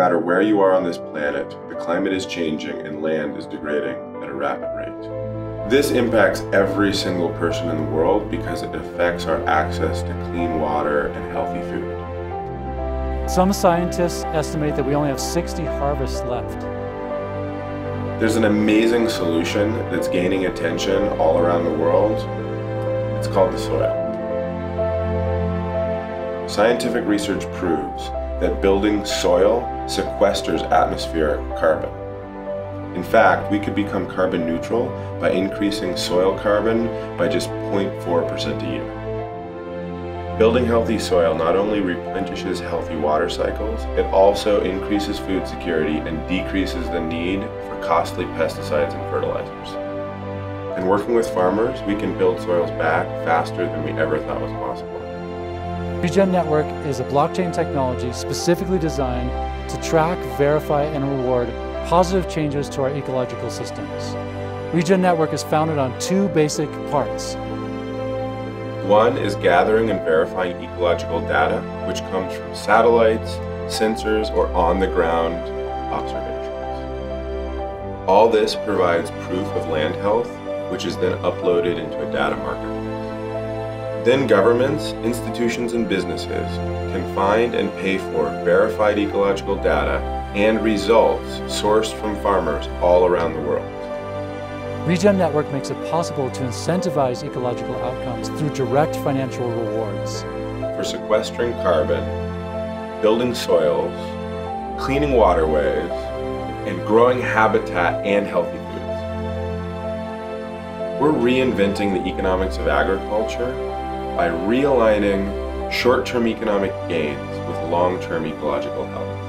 matter where you are on this planet, the climate is changing and land is degrading at a rapid rate. This impacts every single person in the world because it affects our access to clean water and healthy food. Some scientists estimate that we only have 60 harvests left. There's an amazing solution that's gaining attention all around the world. It's called the soil. Scientific research proves that building soil sequesters atmospheric carbon. In fact, we could become carbon neutral by increasing soil carbon by just 0.4% a year. Building healthy soil not only replenishes healthy water cycles, it also increases food security and decreases the need for costly pesticides and fertilizers. And working with farmers, we can build soils back faster than we ever thought was possible. Regen Network is a blockchain technology specifically designed to track, verify, and reward positive changes to our ecological systems. Regen Network is founded on two basic parts. One is gathering and verifying ecological data, which comes from satellites, sensors, or on-the-ground observations. All this provides proof of land health, which is then uploaded into a data marketplace. Then governments, institutions, and businesses can find and pay for verified ecological data and results sourced from farmers all around the world. Regen Network makes it possible to incentivize ecological outcomes through direct financial rewards. For sequestering carbon, building soils, cleaning waterways, and growing habitat and healthy foods. We're reinventing the economics of agriculture by realigning short-term economic gains with long-term ecological health.